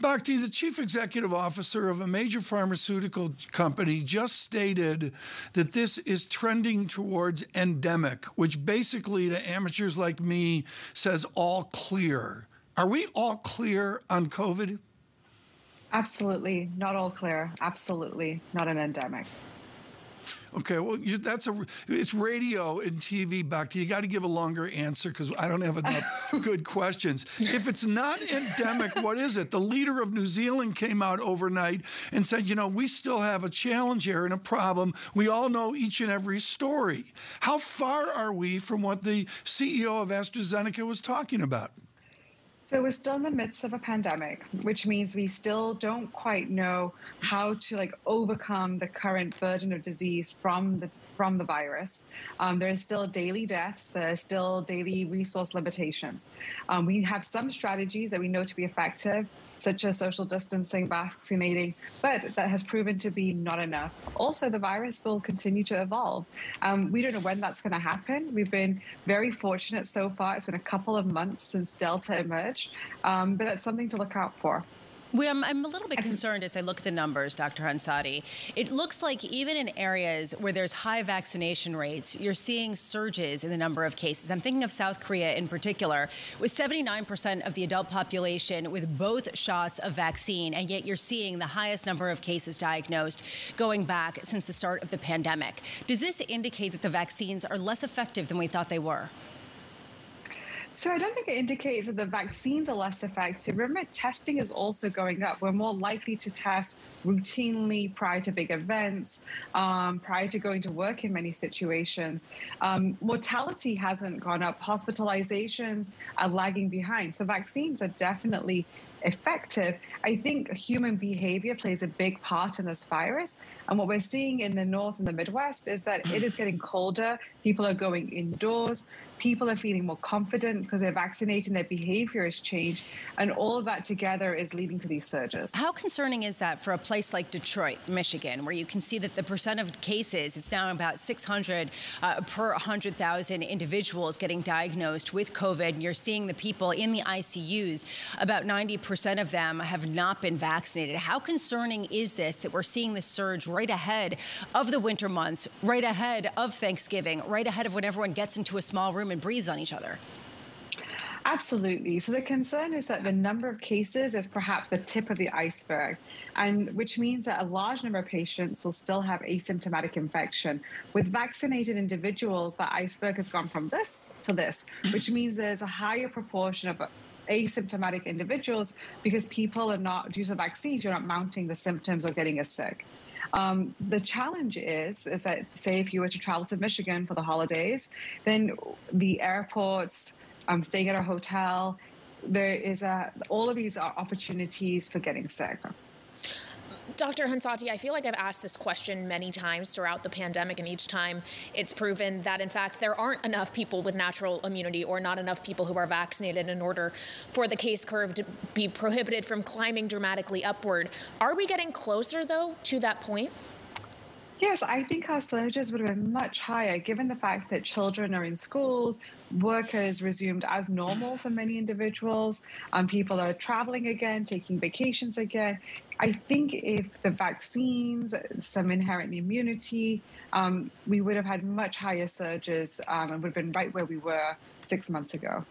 Bhakti, the chief executive officer of a major pharmaceutical company, just stated that this is trending towards endemic, which basically to amateurs like me says all clear. Are we all clear on COVID? Absolutely, not all clear. Absolutely, not an endemic. Okay, well, you, that's a it's radio and TV, Back Bhakti. You got to give a longer answer because I don't have enough good questions. If it's not endemic, what is it? The leader of New Zealand came out overnight and said, you know, we still have a challenge here and a problem. We all know each and every story. How far are we from what the CEO of AstraZeneca was talking about? So we're still in the midst of a pandemic, which means we still don't quite know how to like overcome the current burden of disease from the from the virus. Um, there is still daily deaths. There are still daily resource limitations. Um, we have some strategies that we know to be effective such as social distancing, vaccinating, but that has proven to be not enough. Also, the virus will continue to evolve. Um, we don't know when that's going to happen. We've been very fortunate so far. It's been a couple of months since Delta emerged, um, but that's something to look out for. We, I'm, I'm, a little bit concerned as I look at the numbers, Dr. Hansoti. It looks like even in areas where there's high vaccination rates, you're seeing surges in the number of cases. I'm thinking of South Korea in particular, with 79% of the adult population with both shots of vaccine, and yet you're seeing the highest number of cases diagnosed going back since the start of the pandemic. Does this indicate that the vaccines are less effective than we thought they were? So I don't think it indicates that the vaccines are less effective. Remember, testing is also going up. We're more likely to test routinely prior to big events, um, prior to going to work in many situations. Um, mortality hasn't gone up. Hospitalizations are lagging behind. So vaccines are definitely effective, I think human behavior plays a big part in this virus. And what we're seeing in the North and the Midwest is that it is getting colder. People are going indoors. People are feeling more confident because they're vaccinating, their behavior has changed. And all of that together is leading to these surges. How concerning is that for a place like Detroit, Michigan, where you can see that the percent of cases, it's down about 600 uh, per 100,000 individuals getting diagnosed with COVID. And you're seeing the people in the ICUs, about 90% of them have not been vaccinated. How concerning is this that we're seeing this surge right ahead of the winter months, right ahead of Thanksgiving, right ahead of when everyone gets into a small room and breathes on each other? Absolutely. So the concern is that the number of cases is perhaps the tip of the iceberg, and which means that a large number of patients will still have asymptomatic infection. With vaccinated individuals, the iceberg has gone from this to this, which means there's a higher proportion of asymptomatic individuals because people are not, due to vaccines, you're not mounting the symptoms or getting as sick. Um, the challenge is, is that say if you were to travel to Michigan for the holidays, then the airports, um, staying at a hotel, there is a all of these are opportunities for getting sick. Dr. Hansoti, I feel like I've asked this question many times throughout the pandemic, and each time it's proven that, in fact, there aren't enough people with natural immunity or not enough people who are vaccinated in order for the case curve to be prohibited from climbing dramatically upward. Are we getting closer, though, to that point? Yes, I think our surges would have been much higher given the fact that children are in schools, work resumed as normal for many individuals, um, people are traveling again, taking vacations again. I think if the vaccines, some inherent immunity, um, we would have had much higher surges um, and would have been right where we were six months ago.